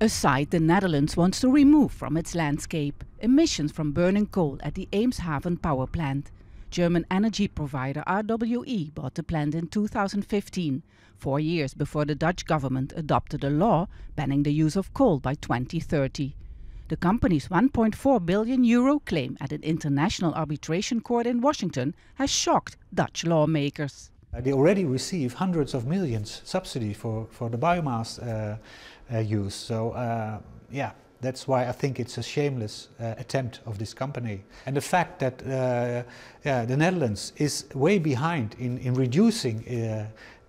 A site the Netherlands wants to remove from its landscape emissions from burning coal at the Eemshaven power plant. German energy provider RWE bought the plant in 2015, four years before the Dutch government adopted a law banning the use of coal by 2030. The company's 1.4 billion euro claim at an international arbitration court in Washington has shocked Dutch lawmakers. Uh, they already receive hundreds of millions subsidy for, for the biomass uh, uh, use. So uh, yeah, that's why I think it's a shameless uh, attempt of this company. And the fact that uh, yeah, the Netherlands is way behind in, in reducing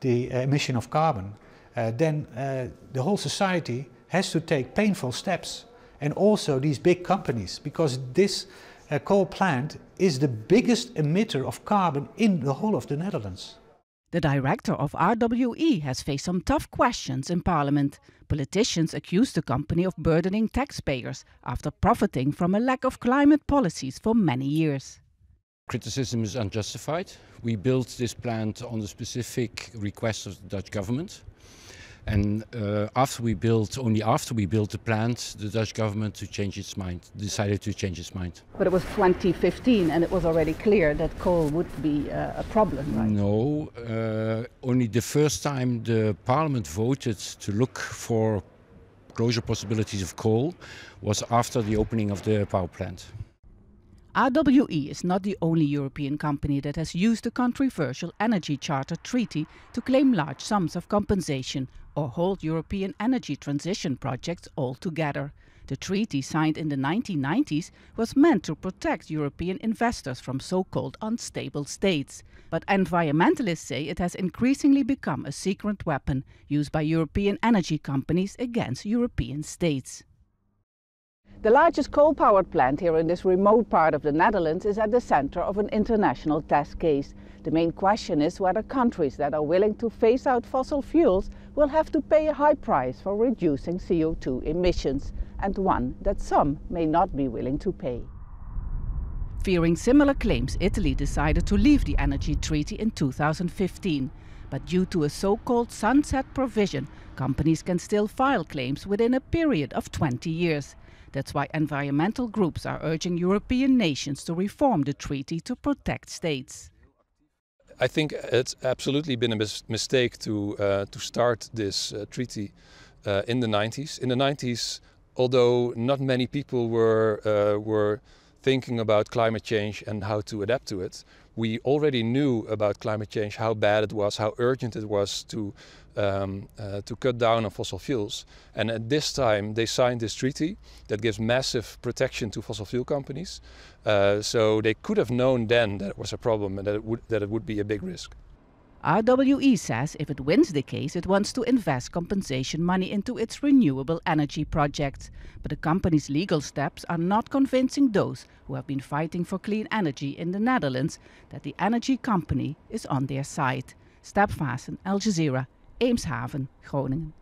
the emission of carbon, then the whole society has to take painful steps. And also these big companies, because this coal plant is the biggest emitter of carbon in the whole of the Netherlands. The director of RWE has faced some tough questions in Parliament. Politicians accuse the company of burdening taxpayers after profiting from a lack of climate policies for many years. Criticism is unjustified. We built this plant on the specific request of the Dutch government. And uh, after we built, only after we built the plant, the Dutch government to change its mind, decided to change its mind. But it was 2015 and it was already clear that coal would be uh, a problem, right? No, uh, only the first time the parliament voted to look for closure possibilities of coal was after the opening of the power plant. RWE is not the only European company that has used the controversial Energy Charter Treaty to claim large sums of compensation or hold European energy transition projects altogether. The treaty, signed in the 1990s, was meant to protect European investors from so-called unstable states. But environmentalists say it has increasingly become a secret weapon used by European energy companies against European states. The largest coal-powered plant here in this remote part of the Netherlands is at the center of an international test case. The main question is whether countries that are willing to phase out fossil fuels will have to pay a high price for reducing CO2 emissions, and one that some may not be willing to pay. Fearing similar claims, Italy decided to leave the energy treaty in 2015. But due to a so-called sunset provision, companies can still file claims within a period of 20 years. That's why environmental groups are urging European nations to reform the treaty to protect states. I think it's absolutely been a mis mistake to uh, to start this uh, treaty uh, in the 90s. In the 90s, although not many people were uh, were thinking about climate change and how to adapt to it, we already knew about climate change, how bad it was, how urgent it was to um, uh, to cut down on fossil fuels. And at this time, they signed this treaty that gives massive protection to fossil fuel companies. Uh, so they could have known then that it was a problem and that it would, that it would be a big risk. RWE says if it wins the case, it wants to invest compensation money into its renewable energy projects. But the company's legal steps are not convincing those who have been fighting for clean energy in the Netherlands that the energy company is on their side. Step Vaessen, Al Jazeera, Eemshaven, Groningen.